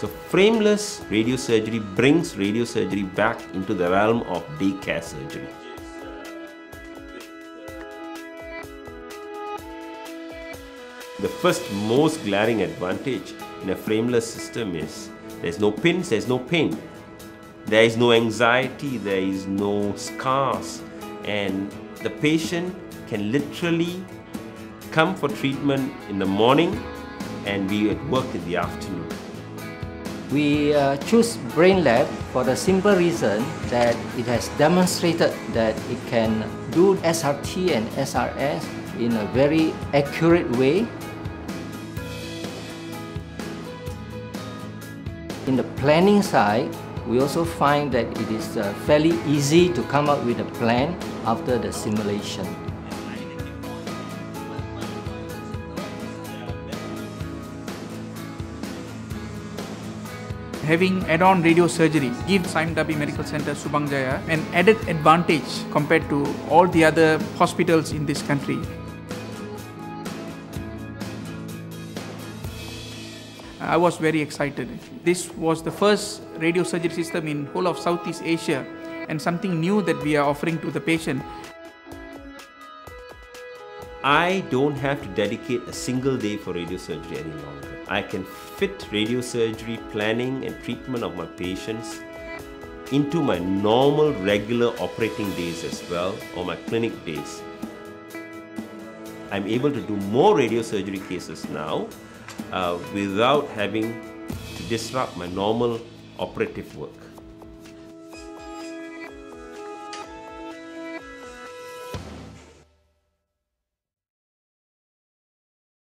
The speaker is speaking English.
So frameless radiosurgery brings radiosurgery back into the realm of daycare surgery. The first most glaring advantage in a frameless system is there's no pins, there's no pain. There is no anxiety, there is no scars, and the patient can literally come for treatment in the morning and be at work in the afternoon. We uh, choose Brainlab for the simple reason that it has demonstrated that it can do SRT and SRS in a very accurate way. In the planning side, we also find that it is uh, fairly easy to come up with a plan after the simulation. Having add-on radio surgery gives IMW Medical Center Subang Jaya an added advantage compared to all the other hospitals in this country. I was very excited. This was the first radio surgery system in whole of Southeast Asia and something new that we are offering to the patient. I don't have to dedicate a single day for radio surgery any longer. I can fit radio surgery planning and treatment of my patients into my normal regular operating days as well or my clinic days. I'm able to do more radio surgery cases now uh, without having to disrupt my normal operative work.